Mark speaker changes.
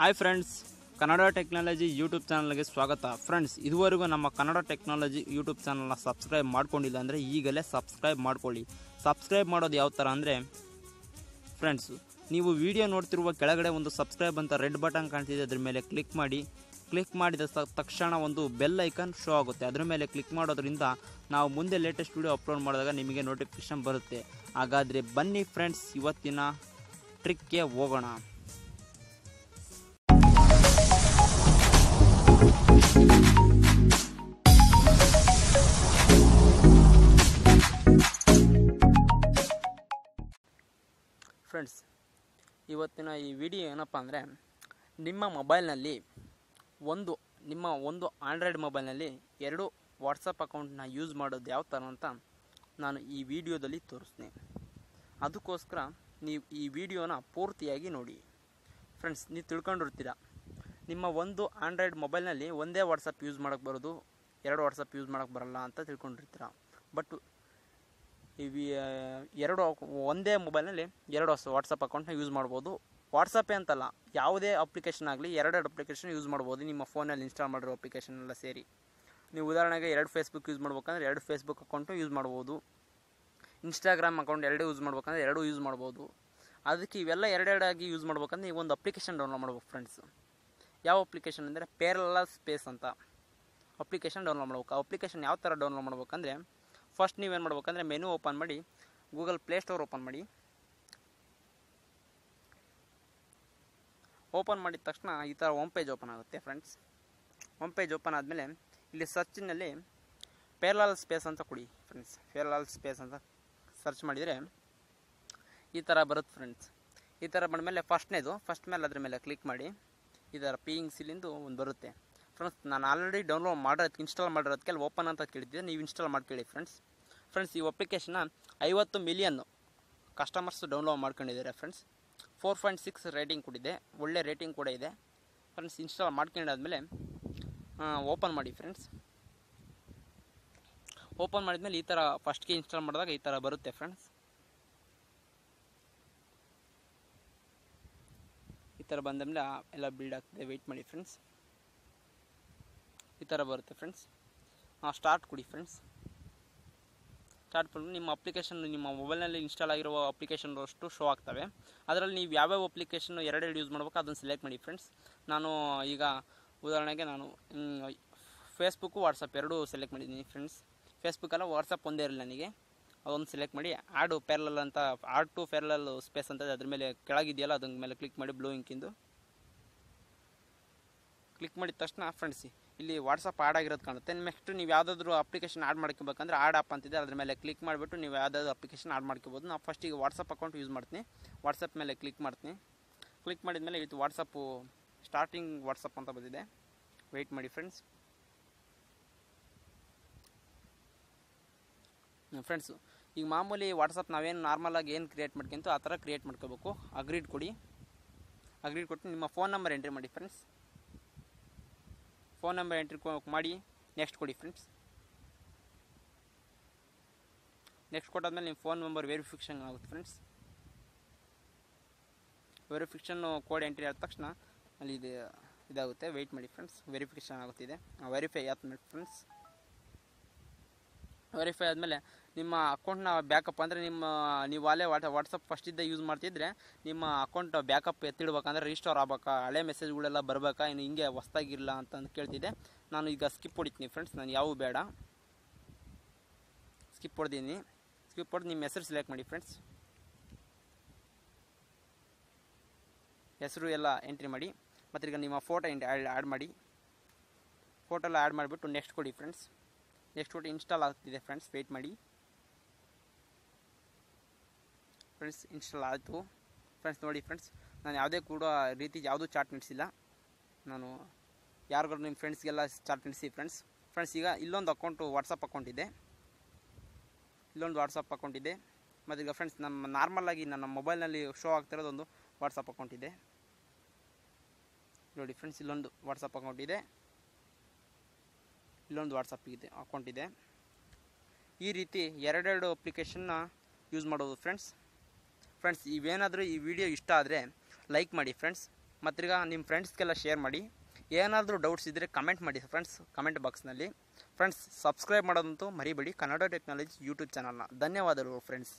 Speaker 1: Hi friends Kannada technology YouTube ಚಾನಲ್ಗೆ ಸ್ವಾಗತ. Friends ಇದುವರೆಗೂ ನಮ್ಮ ಕನ್ನಡ ಟೆಕ್ನಾಲಜಿ ಯೂಟ್ಯೂಬ್ ಚಾನಲ್ನ ಸಬ್ಸ್ಕ್ರೈಬ್ ಮಾಡ್ಕೊಂಡಿಲ್ಲ ಅಂದರೆ ಈಗಲೇ ಸಬ್ಸ್ಕ್ರೈಬ್ ಮಾಡ್ಕೊಳ್ಳಿ. ಸಬ್ಸ್ಕ್ರೈಬ್ ಮಾಡೋದು ಯಾವ ಥರ ಅಂದರೆ ಫ್ರೆಂಡ್ಸ್ ನೀವು ವಿಡಿಯೋ ನೋಡ್ತಿರುವ ಕೆಳಗಡೆ ಒಂದು ಸಬ್ಸ್ಕ್ರೈಬ್ ಅಂತ ರೆಡ್ ಬಟನ್ ಕಾಣ್ತಿದೆ, ಅದ್ರ ಮೇಲೆ ಕ್ಲಿಕ್ ಮಾಡಿ. ಕ್ಲಿಕ್ ಮಾಡಿದ ತಕ್ಷಣ ಒಂದು ಬೆಲ್ ಐಕನ್ ಶೋ ಆಗುತ್ತೆ. ಅದ್ರ ಮೇಲೆ ಕ್ಲಿಕ್ ಮಾಡೋದ್ರಿಂದ ನಾವು ಮುಂದೆ ಲೇಟೆಸ್ಟ್ ವಿಡಿಯೋ ಅಪ್ಲೋಡ್ ಮಾಡಿದಾಗ ನಿಮಗೆ ನೋಟಿಫಿಕೇಶನ್ ಬರುತ್ತೆ. ಹಾಗಾದರೆ ಬನ್ನಿ ಫ್ರೆಂಡ್ಸ್ ಇವತ್ತಿನ ಟ್ರಿಕ್ಗೆ ಹೋಗೋಣ. ಫ್ರೆಂಡ್ಸ್ ಇವತ್ತಿನ ಈ ವಿಡಿಯೋ ಏನಪ್ಪ ಅಂದರೆ, ನಿಮ್ಮ ಮೊಬೈಲ್ನಲ್ಲಿ ಒಂದು, ನಿಮ್ಮ ಒಂದು ಆಂಡ್ರಾಯ್ಡ್ ಮೊಬೈಲ್ನಲ್ಲಿ ಎರಡು ವಾಟ್ಸಪ್ ಅಕೌಂಟ್ನ ಯೂಸ್ ಮಾಡೋದು ಯಾವ ಥರ ಅಂತ ನಾನು ಈ ವಿಡಿಯೋದಲ್ಲಿ ತೋರಿಸ್ತೀನಿ. ಅದಕ್ಕೋಸ್ಕರ ನೀವು ಈ ವಿಡಿಯೋನ ಪೂರ್ತಿಯಾಗಿ ನೋಡಿ. ಫ್ರೆಂಡ್ಸ್ ನೀವು ತಿಳ್ಕೊಂಡಿರ್ತೀರ? ನಿಮ್ಮ ಒಂದು ಆಂಡ್ರಾಯ್ಡ್ ಮೊಬೈಲ್ನಲ್ಲಿ ಒಂದೇ ವಾಟ್ಸಪ್ ಯೂಸ್ ಮಾಡೋಕ್ಕೆ ಬರೋದು, ಎರಡು ವಾಟ್ಸಪ್ ಯೂಸ್ ಮಾಡೋಕ್ಕೆ ಬರಲ್ಲ ಅಂತ ತಿಳ್ಕೊಂಡಿರ್ತೀರ? ಬಟ್ ಇವಿ ಎರಡು ಒಂದೇ ಮೊಬೈಲ್ನಲ್ಲಿ ಎರಡು ಹೊಸ ವಾಟ್ಸಪ್ ಅಕೌಂಟ್ನ ಯೂಸ್ ಮಾಡ್ಬೋದು. ವಾಟ್ಸಪ್ಪೇ ಅಂತಲ್ಲ, ಯಾವುದೇ ಅಪ್ಲಿಕೇಶನ್ ಆಗಲಿ, ಎರಡೆರಡು ಅಪ್ಲಿಕೇಶನ್ ಯೂಸ್ ಮಾಡ್ಬೋದು, ನಿಮ್ಮ ಫೋನಲ್ಲಿ ಇನ್ಸ್ಟಾಲ್ ಮಾಡಿರೋ ಅಪ್ಲಿಕೇಶನ್ ಎಲ್ಲ ಸೇರಿ. ನೀವು ಉದಾಹರಣೆಗೆ ಎರಡು ಫೇಸ್ಬುಕ್ ಯೂಸ್ ಮಾಡ್ಬೇಕಂದ್ರೆ ಎರಡು ಫೇಸ್ಬುಕ್ ಅಕೌಂಟು ಯೂಸ್ ಮಾಡ್ಬೋದು. ಇನ್ಸ್ಟಾಗ್ರಾಮ್ ಅಕೌಂಟ್ ಎರಡು ಯೂಸ್ ಮಾಡ್ಬೇಕಂದ್ರೆ ಎರಡು ಯೂಸ್ ಮಾಡ್ಬೋದು. ಅದಕ್ಕೆ ಇವೆಲ್ಲ ಎರಡೆರಡಾಗಿ ಯೂಸ್ ಮಾಡ್ಬೇಕಂದ್ರೆ ನೀವು ಒಂದು ಅಪ್ಲಿಕೇಶನ್ ಡೌನ್ಲೋಡ್ ಮಾಡ್ಬೇಕು ಫ್ರೆಂಡ್ಸ್. ಯಾವ ಅಪ್ಲಿಕೇಶನ್ ಅಂದರೆ ಪೇರಲ್ಲ ಸ್ಪೇಸ್ ಅಂತ ಅಪ್ಲಿಕೇಶನ್ ಡೌನ್ಲೋಡ್ ಮಾಡ್ಬೇಕು. ಆ ಅಪ್ಲಿಕೇಶನ್ ಯಾವ ಥರ ಡೌನ್ಲೋಡ್ ಮಾಡ್ಬೇಕಂದ್ರೆ ಫಸ್ಟ್ ನೀವೇನು ಮಾಡ್ಬೇಕಂದ್ರೆ ಮೆನು ಓಪನ್ ಮಾಡಿ ಗೂಗಲ್ ಪ್ಲೇಸ್ಟೋರ್ ಓಪನ್ ಮಾಡಿ. ಓಪನ್ ಮಾಡಿದ ತಕ್ಷಣ ಈ ಥರ ಹೋಮ್ ಪೇಜ್ ಓಪನ್ ಆಗುತ್ತೆ ಫ್ರೆಂಡ್ಸ್ ಹೋಮ್ ಪೇಜ್ ಓಪನ್ ಆದಮೇಲೆ ಇಲ್ಲಿ ಸರ್ಚಿನಲ್ಲಿ ಪೇರ್ಲಾಲ್ ಸ್ಪೇಸ್ ಅಂತ ಕೊಡಿ ಫ್ರೆಂಡ್ಸ್ ಪೇರ್ಲಾಲ್ ಸ್ಪೇಸ್ ಅಂತ ಸರ್ಚ್ ಮಾಡಿದರೆ ಈ ಥರ ಬರುತ್ತೆ ಫ್ರೆಂಡ್ಸ್ ಈ ಥರ ಬಂದಮೇಲೆ ಫಸ್ಟ್ನೇದು ಫಸ್ಟ್ ಮೇಲೆ ಅದ್ರ ಮೇಲೆ ಕ್ಲಿಕ್ ಮಾಡಿ, ಈ ಥರ ಪಿಯಿಂಗ್ ಸಿಲಿಂದು ಒಂದು ಬರುತ್ತೆ. ಫ್ರೆಂಡ್ಸ್ ನಾನು ಆಲ್ರೆಡಿ ಡೌನ್ಲೋಡ್ ಮಾಡಿರೋದಕ್ಕೆ ಇನ್ಸ್ಟಾಲ್ ಮಾಡಿರೋದಕ್ಕೆ ಅಲ್ಲಿ ಓಪನ್ ಅಂತ ಕೇಳಿದ್ದೆ ನೀವು ಇನ್ಸ್ಟಾಲ್ ಮಾಡ್ಕೊಳ್ಳಿ ಫ್ರೆಂಡ್ಸ್ ಫ್ರೆಂಡ್ಸ್, ಈ ಅಪ್ಲಿಕೇಶನ್ನ ಐವತ್ತು ಮಿಲಿಯನ್ ಕಸ್ಟಮರ್ಸ್ ಡೌನ್ಲೋಡ್ ಮಾಡ್ಕೊಂಡಿದ್ದಾರೆ friends. Four point six rating ಕೊಟ್ಟಿದೆ ಒಳ್ಳೆ ರೇಟಿಂಗ್ ಕೂಡ ಇದೆ. ಫ್ರೆಂಡ್ಸ್ ಇನ್ಸ್ಟಾಲ್ ಮಾಡ್ಕೊಂಡಾದ್ಮೇಲೆ ಓಪನ್ ಮಾಡಿ ಫ್ರೆಂಡ್ಸ್. ಓಪನ್ ಮಾಡಿದ್ಮೇಲೆ ಈ ಥರ ಫಸ್ಟ್ಗೆ ಇನ್ಸ್ಟಾಲ್ ಮಾಡಿದಾಗ ಈ ಥರ ಬರುತ್ತೆ ಫ್ರೆಂಡ್ಸ್. ಈ ಥರ ಬಂದಮೇಲೆ ಎಲ್ಲ ಬಿಲ್ಡ್ ಆಗ್ತದೆ. ವೆಯ್ಟ್ ಮಾಡಿ ಫ್ರೆಂಡ್ಸ್. ಈ ಥರ ಬರುತ್ತೆ ಫ್ರೆಂಡ್ಸ್. ಸ್ಟಾರ್ಟ್ ಕೊಡಿ ಫ್ರೆಂಡ್ಸ್. ಸ್ಟಾರ್ಟ್ ಮಾಡಿ ನಿಮ್ಮ ಅಪ್ಲಿಕೇಶನ್, ನಿಮ್ಮ ಮೊಬೈಲ್ನಲ್ಲಿ ಇನ್ಸ್ಟಾಲ್ ಆಗಿರುವ ಅಪ್ಲಿಕೇಶನ್ ಅಷ್ಟು ಶೋ ಆಗ್ತವೆ. ಅದರಲ್ಲಿ ನೀವು ಯಾವ್ಯಾವ ಅಪ್ಲಿಕೇಶನ್ ಎರಡೆರಡು ಯೂಸ್ ಮಾಡಬೇಕು ಅದನ್ನು ಸೆಲೆಕ್ಟ್ ಮಾಡಿ ಫ್ರೆಂಡ್ಸ್ ನಾನು ಈಗ ಉದಾಹರಣೆಗೆ ನಾನು ಫೇಸ್ಬುಕ್ಕು ವಾಟ್ಸಪ್ ಎರಡೂ ಸೆಲೆಕ್ಟ್ ಮಾಡಿದ್ದೀನಿ ಫ್ರೆಂಡ್ಸ್ ಫೇಸ್ಬುಕ್ಕಲ್ಲ ವಾಟ್ಸಪ್ ಒಂದೇ ಇರಲಿ ನನಗೆ. ಅದೊಂದು ಸೆಲೆಕ್ಟ್ ಮಾಡಿ ಆಡು ಪ್ಯಾರಲಲ್ ಅಂತ ಆಡ್ ಟು ಪ್ಯಾರಲಲ್ ಸ್ಪೇಸ್ ಅಂತ ಅದ್ರ ಮೇಲೆ ಕೆಳಗಿದೆಯಲ್ಲ ಅದ್ರ ಮೇಲೆ ಕ್ಲಿಕ್ ಮಾಡಿ ಬ್ಲೂ ಇಂಕಿಂದು ಕ್ಲಿಕ್ ಮಾಡಿದ ತಕ್ಷಣ ಫ್ರೆಂಡ್ಸ್ ಇಲ್ಲಿ ವಾಟ್ಸಪ್ ಆಡ್ ಆಗಿರೋದು ಕಾಣುತ್ತೆ. ನೆಕ್ಸ್ಟ್ ನೀವು ಯಾವುದಾದ್ರೂ ಅಪ್ಲಿಕೇಶನ್ ಆಡ್ ಮಾಡ್ಕೋಬೇಕಂದ್ರೆ ಆಡ್ ಆಪ್ ಅಂತಿದೆ. ಅದ್ರ ಮೇಲೆ ಕ್ಲಿಕ್ ಮಾಡಿಬಿಟ್ಟು ನೀವು ಯಾವುದಾದ್ರು ಅಪ್ಲಿಕೇಶನ್ ಆಡ್ ಮಾಡ್ಕೋಬೋದು. ನಾವು ಫಸ್ಟಿಗೆ ವಾಟ್ಸಪ್ ಅಕೌಂಟ್ ಯೂಸ್ ಮಾಡ್ತೀನಿ. ವಾಟ್ಸಪ್ ಮೇಲೆ ಕ್ಲಿಕ್ ಮಾಡ್ತೀನಿ. ಕ್ಲಿಕ್ ಮಾಡಿದ ಮೇಲೆ ಇದು ವಾಟ್ಸಪ್ಪು ಸ್ಟಾರ್ಟಿಂಗ್ ವಾಟ್ಸಪ್ ಅಂತ ಬಂದಿದೆ. ವೆಯ್ಟ್ ಮಾಡಿ ಫ್ರೆಂಡ್ಸ್ ಫ್ರೆಂಡ್ಸು ಈಗ ಮಾಮೂಲಿ ವಾಟ್ಸಪ್ ನಾವೇನು ನಾರ್ಮಲಾಗಿ ಏನು ಕ್ರಿಯೇಟ್ ಮಾಡ್ಕೊಂತೋ ಆ ಥರ ಕ್ರಿಯೇಟ್ ಮಾಡ್ಕೋಬೇಕು. ಅಗ್ರೀಡ್ ಕೊಡಿ. ಅಗ್ರೀಡ್ ಕೊಟ್ಟು ನಿಮ್ಮ ಫೋನ್ ನಂಬರ್ ಎಂಟ್ರಿ ಮಾಡಿ ಫ್ರೆಂಡ್ಸ್ ಫೋನ್ ನಂಬರ್ ಎಂಟ್ರಿ ಮಾಡಿ ನೆಕ್ಸ್ಟ್ ಕೊಡಿ ಫ್ರೆಂಡ್ಸ್ ನೆಕ್ಸ್ಟ್ ಕೊಟ್ಟಾದ್ಮೇಲೆ ನಿಮ್ಮ ಫೋನ್ ನಂಬರ್ ವೆರಿಫಿಕೇಷನ್ ಆಗುತ್ತೆ ಫ್ರೆಂಡ್ಸ್ ವೆರಿಫಿಕೇಷನ್ ಕೋಡ್ ಎಂಟ್ರಿ ಆದ ತಕ್ಷಣ ಅಲ್ಲಿ ಇದು ಇದಾಗುತ್ತೆ. ವೆಯ್ಟ್ ಮಾಡಿ ಫ್ರೆಂಡ್ಸ್ ವೆರಿಫಿಕೇಷನ್ ಆಗುತ್ತಿದೆ. ವೆರಿಫೈ ಆದ್ಮೇಲೆ ಫ್ರೆಂಡ್ಸ್ ವೆರಿಫೈ ಆದಮೇಲೆ ನಿಮ್ಮ ಅಕೌಂಟ್ನ ಬ್ಯಾಕಪ್ ಅಂದರೆ ನಿಮ್ಮ, ನೀವು ಅಲ್ಲೇ ವಾಟ್ ವಾಟ್ಸಪ್ ಇದ್ದ ಯೂಸ್ ಮಾಡ್ತಿದ್ರೆ ನಿಮ್ಮ ಅಕೌಂಟ್ ಬ್ಯಾಕಪ್ ಎತ್ತಿಡ್ಬೇಕಂದ್ರೆ ರಿಸ್ಟೋರ್ ಆಗ್ಬೇಕಾ. ಹಳೆ ಮೆಸೇಜ್ಗಳೆಲ್ಲ ಬರಬೇಕಾ, ಇನ್ನು ಹಿಂಗೆ ಹೊಸ್ದಾಗಿರಲ್ಲ ಅಂತ ಕೇಳ್ತಿದ್ದೆ. ನಾನು ಈಗ ಸ್ಕಿಪ್ ಹೊಡಿತೀನಿ ಫ್ರೆಂಡ್ಸ್ ನಾನು ಯಾವ ಬೇಡ. ಸ್ಕಿಪ್ ಹೊಡೆದೀನಿ. ಸ್ಕಿಪ್ ಹೊಡೆದು ನಿಮ್ಮ ಹೆಸರು ಸೆಲೆಕ್ಟ್ ಮಾಡಿ ಫ್ರೆಂಡ್ಸ್ ಹೆಸರು ಎಲ್ಲ ಎಂಟ್ರಿ ಮಾಡಿ, ಮತ್ತು ಈಗ ನಿಮ್ಮ ಫೋಟೋ ಎಂಟ್ ಆ್ಯಡ್ ಮಾಡಿ. ಫೋಟೋ ಎಲ್ಲ ಆ್ಯಡ್ ಮಾಡಿಬಿಟ್ಟು ನೆಕ್ಸ್ಟ್ ಕೊಡಿ ಫ್ರೆಂಡ್ಸ್ ನೆಕ್ಸ್ಟ್ ಕೊಟ್ಟು ಇನ್ಸ್ಟಾಲ್ ಆಗ್ತಿದೆ ಫ್ರೆಂಡ್ಸ್ ವೆಯ್ಟ್ ಮಾಡಿ. ಫ್ರೆಂಡ್ಸ್ ಇನ್ಸ್ಟಾಲ್ ಆಯಿತು. ಫ್ರೆಂಡ್ಸ್ ನೋಡಿ ಫ್ರೆಂಡ್ಸ್ ನಾನು ಯಾವುದೇ ಕೂಡ ರೀತಿ ಯಾವುದೂ ಚಾಟ್ ನಡೆಸಿಲ್ಲ. ನಾನು ಯಾರಿಗಾರು ನಿಮ್ಮ ಫ್ರೆಂಡ್ಸ್ಗೆಲ್ಲ ಚಾಟ್ ನಡೆಸಿ ಫ್ರೆಂಡ್ಸ್ ಫ್ರೆಂಡ್ಸ್ ಈಗ ಇಲ್ಲೊಂದು ಅಕೌಂಟು ವಾಟ್ಸಪ್ ಅಕೌಂಟ್ ಇದೆ. ಇಲ್ಲೊಂದು ವಾಟ್ಸಪ್ ಅಕೌಂಟ್ ಇದೆ. ಮತ್ತು ಈಗ ಫ್ರೆಂಡ್ಸ್ ನಮ್ಮ ನಾರ್ಮಲಾಗಿ ನನ್ನ ಮೊಬೈಲ್ನಲ್ಲಿ ಶೋ ಆಗ್ತಿರೋದೊಂದು ವಾಟ್ಸಪ್ ಅಕೌಂಟ್ ಇದೆ. ನೋಡಿ ಫ್ರೆಂಡ್ಸ್ ಇಲ್ಲೊಂದು ವಾಟ್ಸಪ್ ಅಕೌಂಟ್ ಇದೆ. ಇಲ್ಲೊಂದು ವಾಟ್ಸಪ್ ಇದೆ ಅಕೌಂಟ್ ಇದೆ. ಈ ರೀತಿ ಎರಡೆರಡು ಅಪ್ಲಿಕೇಶನ್ನ ಯೂಸ್ ಮಾಡೋದು ಫ್ರೆಂಡ್ಸ್ ಫ್ರೆಂಡ್ಸ್ ಇವೇನಾದರೂ ಈ ವಿಡಿಯೋ ಇಷ್ಟ ಆದರೆ ಲೈಕ್ ಮಾಡಿ ಫ್ರೆಂಡ್ಸ್ ಮತ್ತೀಗ ನಿಮ್ಮ ಫ್ರೆಂಡ್ಸ್ಗೆಲ್ಲ ಶೇರ್ ಮಾಡಿ. ಏನಾದರೂ ಡೌಟ್ಸ್ ಇದ್ದರೆ ಕಮೆಂಟ್ ಮಾಡಿ ಫ್ರೆಂಡ್ಸ್ ಕಮೆಂಟ್ ಬಾಕ್ಸ್ನಲ್ಲಿ ಫ್ರೆಂಡ್ಸ್ ಸಬ್ಸ್ಕ್ರೈಬ್ ಮಾಡೋದಂತೂ ಮರಿಬೇಡಿ. ಕನ್ನಡ ಟೆಕ್ನಾಲಜಿ ಯೂಟ್ಯೂಬ್ ಚಾನಲ್ನ ಧನ್ಯವಾದಗಳು ಫ್ರೆಂಡ್ಸ್